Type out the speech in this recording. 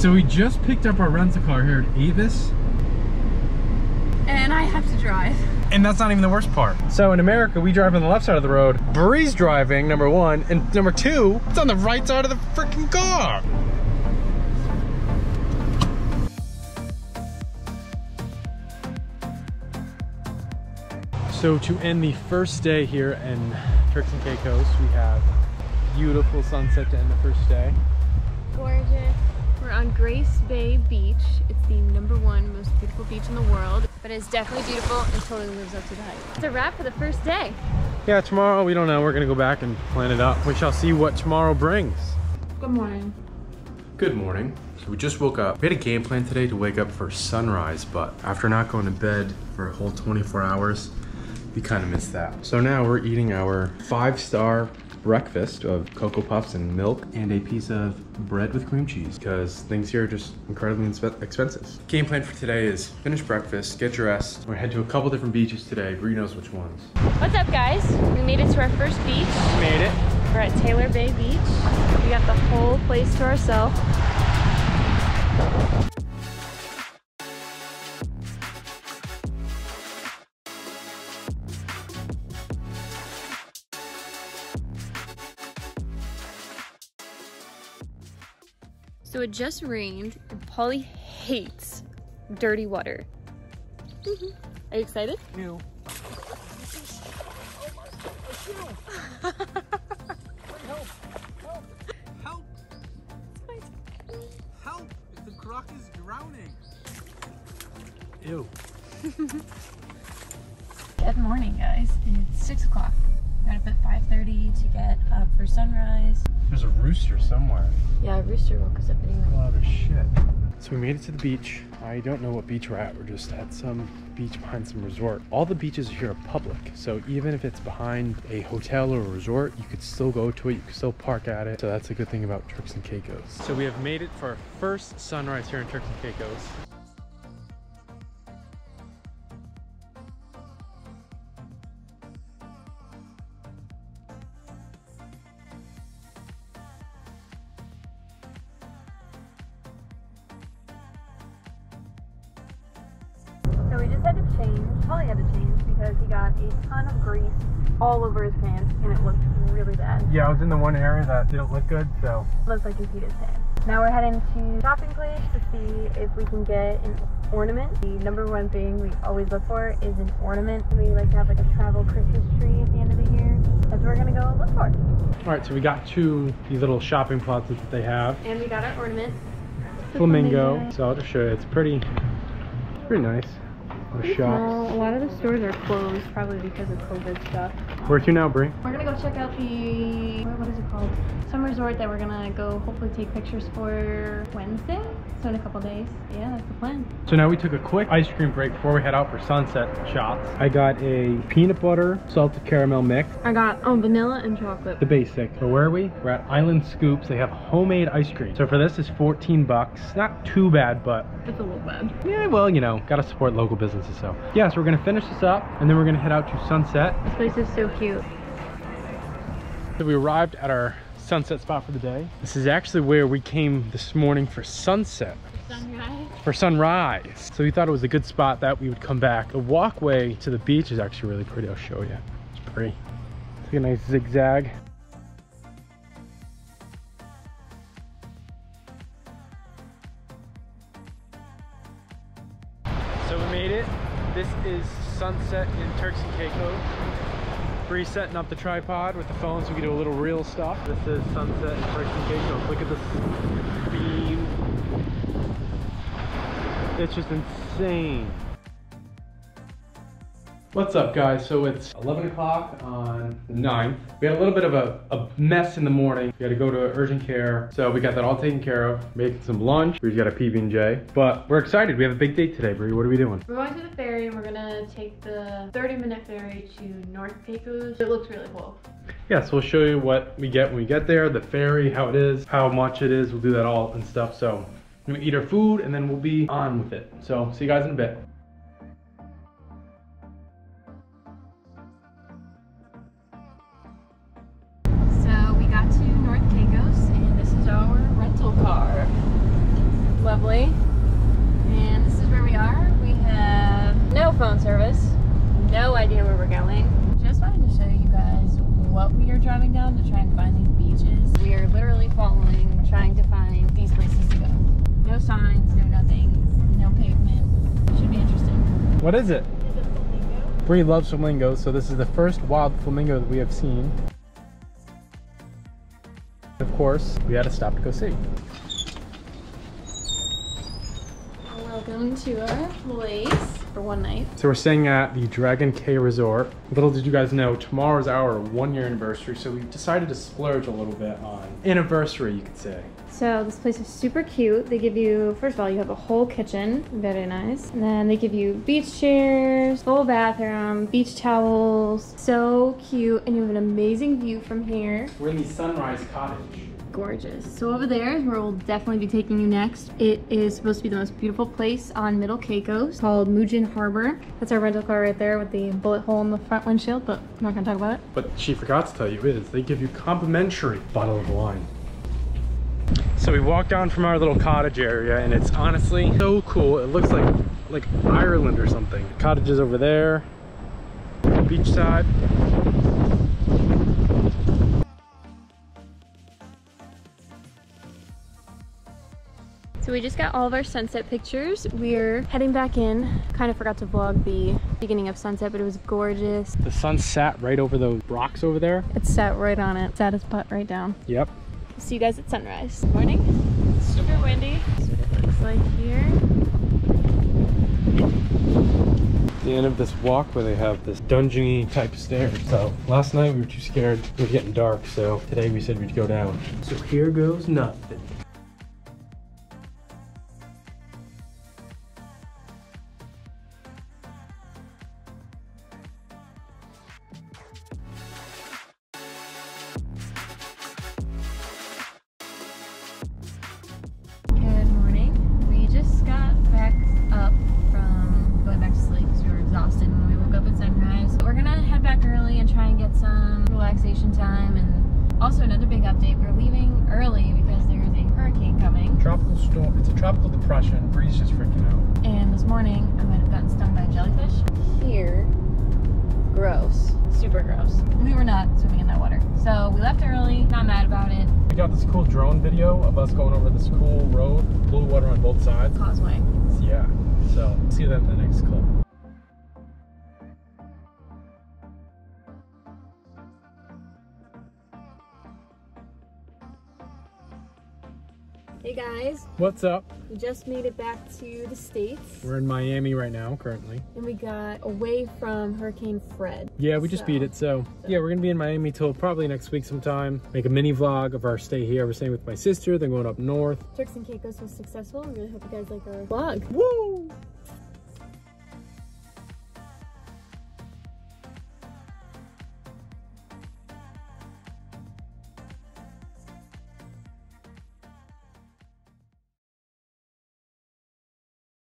So we just picked up our rental car here at Avis. And I have to drive. And that's not even the worst part. So in America, we drive on the left side of the road. Bri's driving, number one. And number two, it's on the right side of the freaking car. So to end the first day here in Turks and Caicos, we have beautiful sunset to end the first day. Gorgeous. We're on Grace Bay Beach. It's the number one most beautiful beach in the world, but it's definitely beautiful and totally lives up to the hype. It's a wrap for the first day. Yeah, tomorrow, we don't know. We're gonna go back and plan it up. We shall see what tomorrow brings. Good morning. Good morning. So we just woke up. We had a game plan today to wake up for sunrise, but after not going to bed for a whole 24 hours, we kind of missed that. So now we're eating our five-star breakfast of Cocoa Puffs and milk and a piece of bread with cream cheese because things here are just incredibly expensive. Game plan for today is finish breakfast, get dressed. We're head to a couple different beaches today. Bri knows which ones. What's up guys? We made it to our first beach. We made it. We're at Taylor Bay Beach. We got the whole place to ourselves. So it just rained and Paulie hates dirty water. Mm-hmm. Are you excited? No. Help! Help! The croc is drowning. Ew. Good morning, guys. It's six o'clock. Got up at 5:30 to get up for sunrise. There's a rooster somewhere. Yeah, a rooster woke us up anyway. A lot of shit. So we made it to the beach. I don't know what beach we're at. We're just at some beach behind some resort. All the beaches here are public. So even if it's behind a hotel or a resort, you could still go to it. You could still park at it. So that's a good thing about Turks and Caicos. So we have made it for our first sunrise here in Turks and Caicos. Just had to change. Paulie had to change because he got a ton of grease all over his pants and it looked really bad. Yeah, I was in the one area that didn't look good, so. Looks like he peed his pants. Now we're heading to shopping place to see if we can get an ornament. The number one thing we always look for is an ornament. We like to have like a travel Christmas tree at the end of the year. That's what we're gonna go look for. All right, so we got two these little shopping plazas that they have. And we got our ornament. The Flamingo. So I'll just show you. It's pretty, pretty nice. The Pretty shops. small. A lot of the stores are closed, probably because of COVID stuff. Where to now, Bri? We're gonna go check out the what what is it called? Some resort that we're gonna go hopefully take pictures for Wednesday. So in a couple days. Yeah, that's the plan. So now we took a quick ice cream break before we head out for sunset shots. I got a peanut butter salted caramel mix, I got um, vanilla and chocolate. the basic. So where are we? We're at Island Scoops. They have homemade ice cream. So for this is 14 bucks. Not too bad, but It's a little bad. yeah, well, you know, gotta support local businesses. So yeah, so we're gonna finish this up and then we're gonna head out to sunset. This place is so cute. So we arrived at our sunset spot for the day. This is actually where we came this morning for sunset. Sunrise. for sunrise. So we thought it was a good spot that we would come back. The walkway to the beach is actually really pretty. I'll show you. It's pretty. It's like a nice zigzag. This is sunset in Turks and Caicos. Bri setting up the tripod with the phone so we can do a little real stuff. This is sunset in Turks and Caicos. Look at this beam. It's just insane. What's up guys? So it's 11 o'clock on the 9th. We had a little bit of a, a mess in the morning. We had to go to urgent care. So we got that all taken care of. Making some lunch. We just got a PB&J. But we're excited. We have a big date today, Bri. What are we doing? We're going to the ferry and we're gonna take the 30 minute ferry to North Caicos. It looks really cool. Yeah, so we'll show you what we get when we get there, the ferry, how it is, how much it is. We'll do that all and stuff. So we're gonna eat our food and then we'll be on with it. So see you guys in a bit. Idea where we're going. Just wanted to show you guys what we are driving down to try and find these beaches. We are literally following, trying to find these places to go. No signs, no nothing, no pavement. Should be interesting. What is it? Bree loves flamingos, so this is the first wild flamingo that we have seen. Of course, we had to stop to go see. Welcome to our place for one night. So we're staying at the Dragon Cay Resort. Little did you guys know, tomorrow's our one year anniversary, so we decided to splurge a little bit on anniversary, you could say. So this place is super cute. They give you, first of all, you have a whole kitchen, very nice. And then they give you beach chairs, full bathroom, beach towels, so cute. And you have an amazing view from here. We're in the Sunrise Cottage. Gorgeous. So over there is where we'll definitely be taking you next. It is supposed to be the most beautiful place on Middle Caicos called Mudjin Harbor. That's our rental car right there with the bullet hole in the front windshield, but I'm not gonna talk about it. But she forgot to tell you is they give you complimentary bottle of wine. So we walked down from our little cottage area and it's honestly so cool. It looks like like Ireland or something. Cottages over there, beachside. So we just got all of our sunset pictures. We're heading back in. Kind of forgot to vlog the beginning of sunset, but it was gorgeous. The sun sat right over those rocks over there. It sat right on it. Sat his butt right down. Yep. See you guys at sunrise. Morning. It's Super windy. That's what it looks like here. the end of this walk where they have this dungeony type stairs. So last night we were too scared. It was getting dark, so today we said we'd go down. So here goes nothing. Tropical depression. Breeze just freaking out. And this morning I might have gotten stung by a jellyfish. Here, gross, super gross. We were not swimming in that water, so we left early. Not mad about it. We got this cool drone video of us going over this cool road, blue water on both sides. Causeway. Yeah. So see that in the next clip. Guys, What's up? we just made it back to the States. We're in Miami right now, currently. And we got away from Hurricane Fred. Yeah, we just beat it. So yeah, we're gonna be in Miami till probably next week sometime. Make a mini vlog of our stay here. We're staying with my sister, then going up north. Turks and Caicos was successful. We really hope you guys like our vlog. Woo!